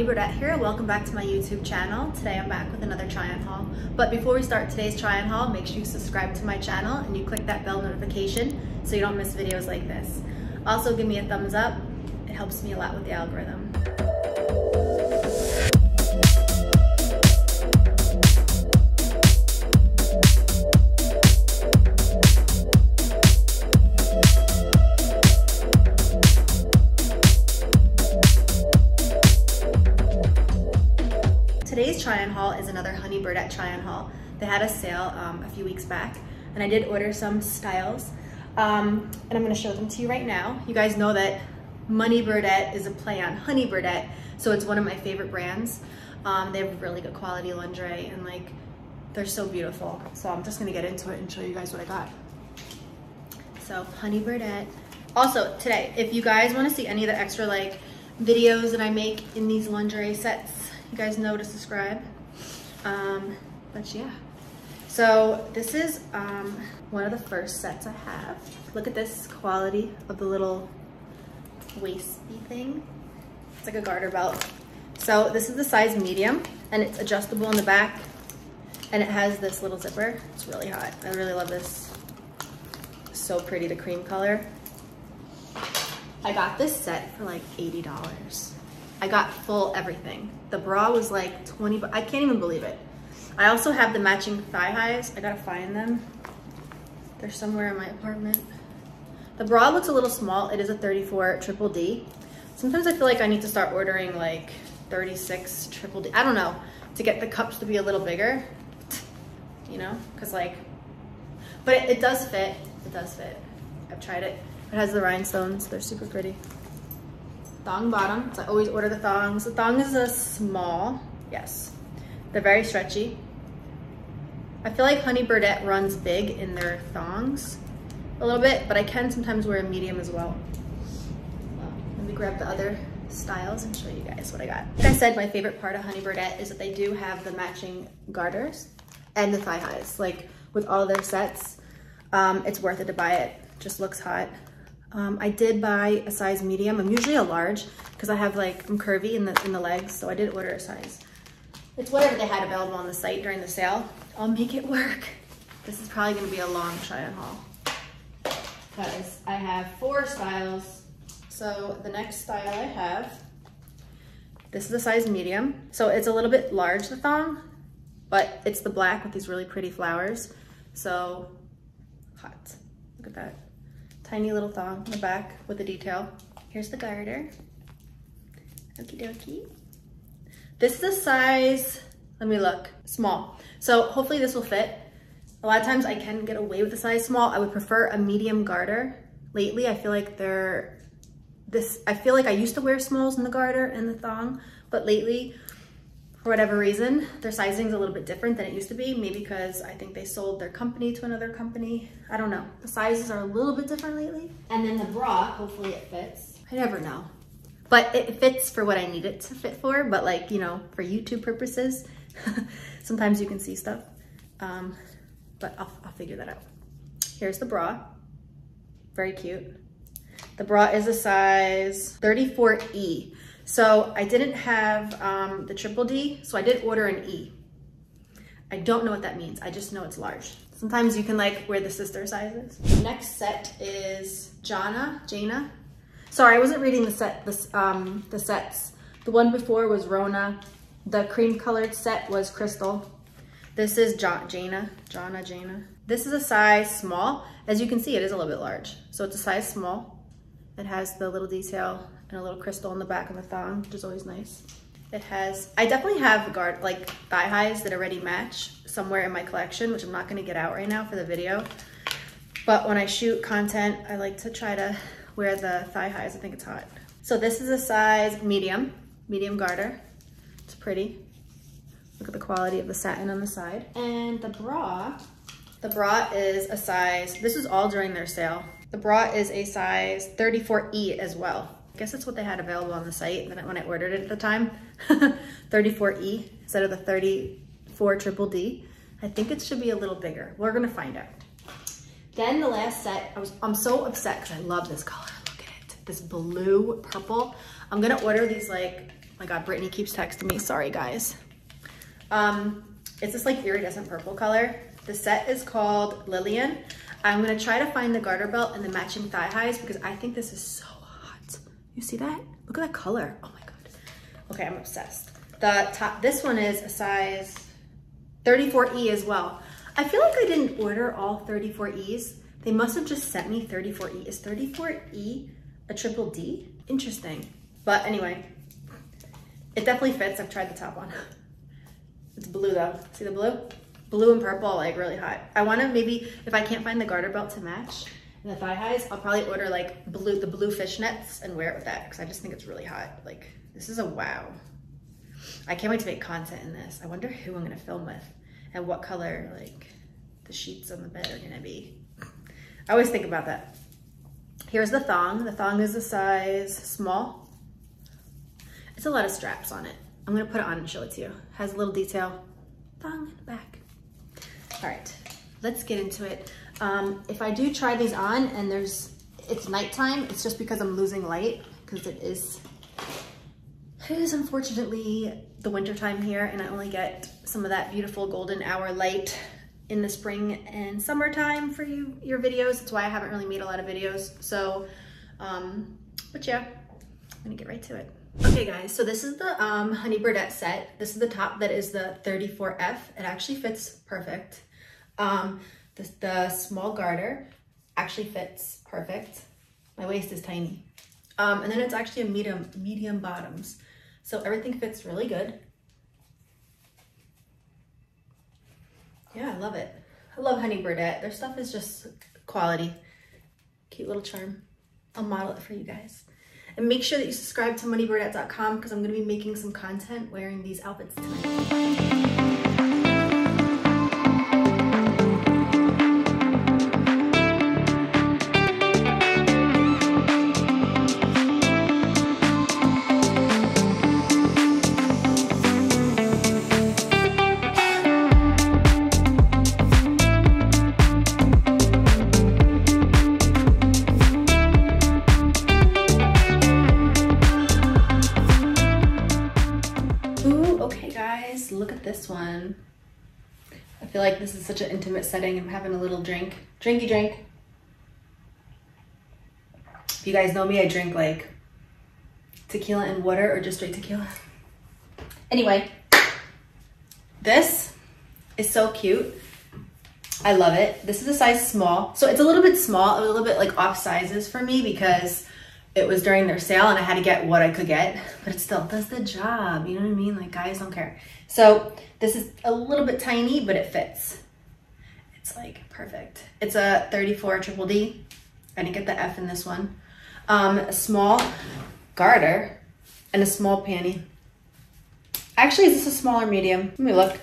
Money Birdette here. Welcome back to my YouTube channel. Today I'm back with another try on haul. But before we start today's try on haul, make sure you subscribe to my channel and you click that bell notification so you don't miss videos like this. Also give me a thumbs up. It helps me a lot with the algorithm. Try-on haul is another Honey Birdette try-on haul. They had a sale um, a few weeks back and I did order some styles um, and I'm gonna show them to you right now. You guys know that Money Birdette is a play on Honey Birdette, so it's one of my favorite brands. Um, they have really good quality lingerie and like they're so beautiful. So I'm just gonna get into it and show you guys what I got. So Honey Birdette. Also today, if you guys wanna see any of the extra like videos that I make in these lingerie sets, you guys know to subscribe. Um, but yeah. So this is um, one of the first sets I have. Look at this quality of the little waisty thing. It's like a garter belt. So this is the size medium and it's adjustable in the back and it has this little zipper. It's really hot. I really love this. So pretty, the cream color. I got this set for like $80. I got full everything. The bra was like 20, but I can't even believe it. I also have the matching thigh highs. I gotta find them. They're somewhere in my apartment. The bra looks a little small. It is a 34 triple D. Sometimes I feel like I need to start ordering like 36 triple D. I don't know, to get the cups to be a little bigger, you know? Cause like, but it, it does fit. It does fit. I've tried it. It has the rhinestones. They're super pretty thong bottom. So I always order the thongs. The thong is a small, yes. They're very stretchy. I feel like Honey Birdette runs big in their thongs a little bit, but I can sometimes wear a medium as well. Let me grab the other styles and show you guys what I got. Like I said, my favorite part of Honey Birdette is that they do have the matching garters and the thigh highs. Like with all their sets, um, it's worth it to buy it. Just looks hot. Um, I did buy a size medium. I'm usually a large because I have like, I'm curvy in the, in the legs. So I did order a size. It's whatever they had available on the site during the sale. I'll make it work. This is probably gonna be a long try on haul because I have four styles. So the next style I have, this is a size medium. So it's a little bit large, the thong, but it's the black with these really pretty flowers. So hot, look at that tiny little thong in the back with the detail. Here's the garter. Okie dokie. This is a size, let me look, small. So hopefully this will fit. A lot of times I can get away with a size small. I would prefer a medium garter. Lately, I feel like they're, this, I feel like I used to wear smalls in the garter and the thong, but lately for whatever reason, their sizing is a little bit different than it used to be. Maybe because I think they sold their company to another company. I don't know. The sizes are a little bit different lately. And then the bra, hopefully it fits. I never know. But it fits for what I need it to fit for. But like, you know, for YouTube purposes, sometimes you can see stuff. Um, but I'll, I'll figure that out. Here's the bra. Very cute. The bra is a size 34E. So I didn't have um, the triple D, so I did order an E. I don't know what that means. I just know it's large. Sometimes you can like wear the sister sizes. Next set is Jana, Jana. Sorry, I wasn't reading the set, um, the sets. The one before was Rona. The cream colored set was Crystal. This is jo Jana, Jana, Jana. This is a size small. As you can see, it is a little bit large. So it's a size small. It has the little detail and a little crystal on the back of the thong, which is always nice. It has, I definitely have guard like thigh highs that already match somewhere in my collection, which I'm not gonna get out right now for the video. But when I shoot content, I like to try to wear the thigh highs. I think it's hot. So this is a size medium, medium garter. It's pretty. Look at the quality of the satin on the side. And the bra, the bra is a size, this is all during their sale. The bra is a size 34E as well guess that's what they had available on the site when I ordered it at the time. 34E instead of the 34 triple D. I think it should be a little bigger. We're gonna find out. Then the last set, I was, I'm so upset because I love this color. Look at it, this blue purple. I'm gonna order these like my God, Brittany keeps texting me. Sorry, guys. Um, it's this like iridescent purple color. The set is called Lillian. I'm gonna try to find the garter belt and the matching thigh highs because I think this is so. You see that? Look at that color. Oh my God. Okay, I'm obsessed. The top, this one is a size 34E as well. I feel like I didn't order all 34Es. They must have just sent me 34E. Is 34E a triple D? Interesting. But anyway, it definitely fits. I've tried the top one. It's blue though. See the blue? Blue and purple, like really hot. I wanna maybe, if I can't find the garter belt to match and the thigh highs, I'll probably order like blue, the blue fishnets and wear it with that because I just think it's really hot. Like, this is a wow. I can't wait to make content in this. I wonder who I'm gonna film with and what color like the sheets on the bed are gonna be. I always think about that. Here's the thong. The thong is a size small. It's a lot of straps on it. I'm gonna put it on and show it to you. Has a little detail. Thong in the back. All right, let's get into it. Um, if I do try these on and there's, it's nighttime, it's just because I'm losing light because it is, it is unfortunately the winter time here and I only get some of that beautiful golden hour light in the spring and summertime for you, your videos. That's why I haven't really made a lot of videos. So, um, but yeah, I'm gonna get right to it. Okay guys, so this is the um, Honey Birdette set. This is the top that is the 34F. It actually fits perfect. Um, the, the small garter actually fits perfect. My waist is tiny. Um, and then it's actually a medium, medium bottoms. So everything fits really good. Yeah, I love it. I love Honey Birdette. Their stuff is just quality. Cute little charm. I'll model it for you guys. And make sure that you subscribe to moneybirdette.com because I'm going to be making some content wearing these outfits tonight. Intimate setting. I'm having a little drink. Drinky drink. If you guys know me, I drink like tequila and water or just straight tequila. Anyway, this is so cute. I love it. This is a size small. So it's a little bit small, a little bit like off sizes for me because it was during their sale and I had to get what I could get, but it still does the job. You know what I mean? Like guys don't care. So this is a little bit tiny, but it fits. It's like perfect. It's a 34 triple D. I didn't get the F in this one. Um, a small garter and a small panty. Actually, is this a small or medium? Let me look.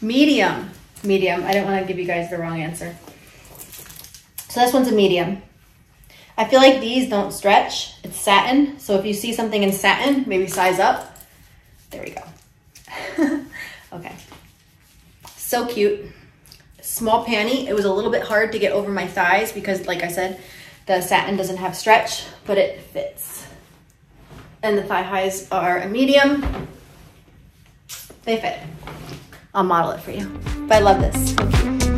Medium. Medium. I didn't want to give you guys the wrong answer. So this one's a medium. I feel like these don't stretch. It's satin. So if you see something in satin, maybe size up. There we go. okay. So cute. Small panty. It was a little bit hard to get over my thighs because like I said, the satin doesn't have stretch, but it fits. And the thigh highs are a medium. They fit. I'll model it for you. But I love this.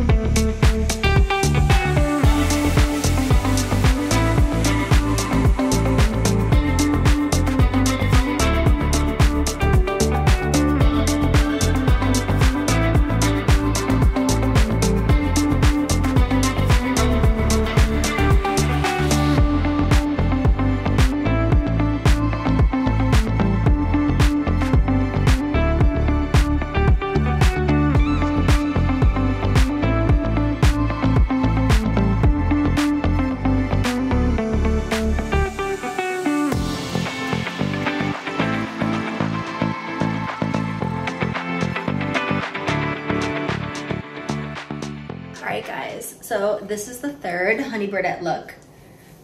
This is the third Honey Birdette look.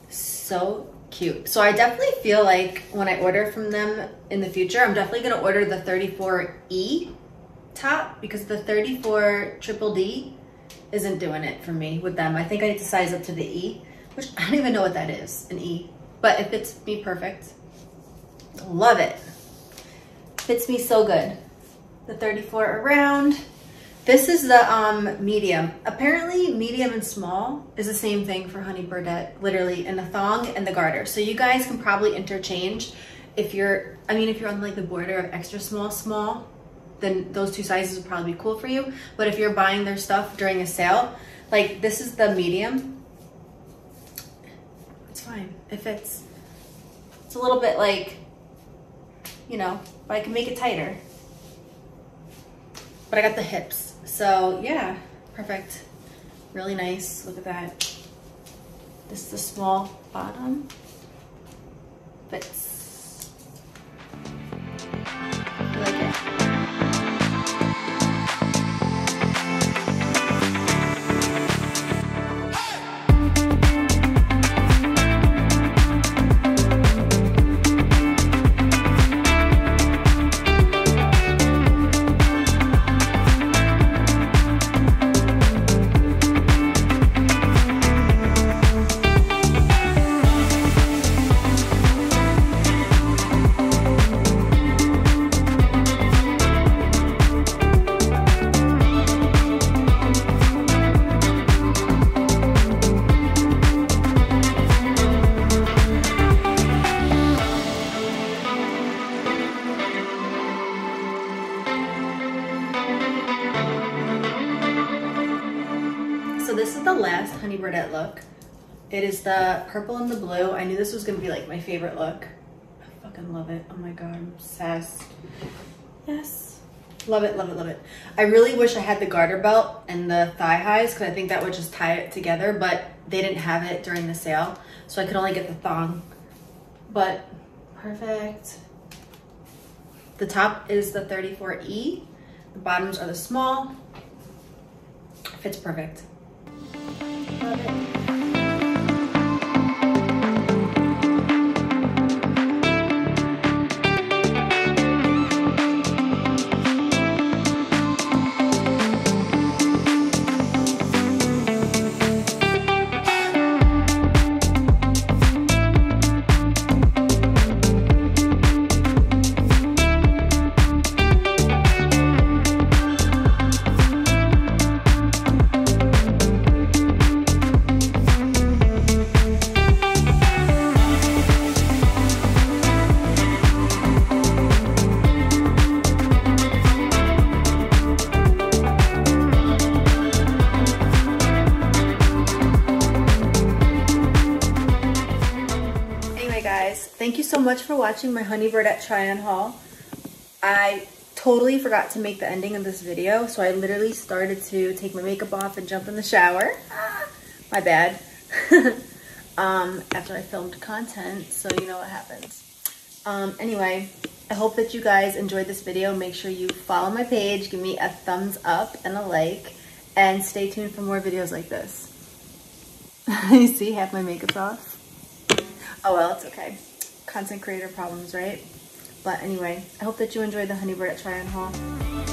So cute. So I definitely feel like when I order from them in the future, I'm definitely gonna order the 34E top because the 34 Triple D isn't doing it for me with them. I think I need to size up to the E, which I don't even know what that is, an E. But it fits me perfect. Love it. Fits me so good. The 34 around. This is the um, medium. Apparently medium and small is the same thing for Honey Birdette, literally in the thong and the garter. So you guys can probably interchange if you're, I mean, if you're on like the border of extra small, small, then those two sizes would probably be cool for you. But if you're buying their stuff during a sale, like this is the medium. It's fine. It fits. It's a little bit like, you know, but I can make it tighter. But I got the hips. So yeah, perfect. Really nice. Look at that. This is the small bottom. Fits. This is the last Honey Birdette look. It is the purple and the blue. I knew this was gonna be like my favorite look. I fucking love it. Oh my God, I'm obsessed. Yes. Love it, love it, love it. I really wish I had the garter belt and the thigh highs because I think that would just tie it together, but they didn't have it during the sale. So I could only get the thong, but perfect. The top is the 34E. The bottoms are the small. Fits perfect. Love it. Thank you so much for watching my Honey Birdette try-on haul. I totally forgot to make the ending of this video, so I literally started to take my makeup off and jump in the shower. Ah, my bad. um, after I filmed content, so you know what happens. Um, anyway, I hope that you guys enjoyed this video. Make sure you follow my page, give me a thumbs up and a like, and stay tuned for more videos like this. you see, half my makeup's off. Oh well, it's okay content creator problems, right? But anyway, I hope that you enjoyed the Honey Birdette try on haul.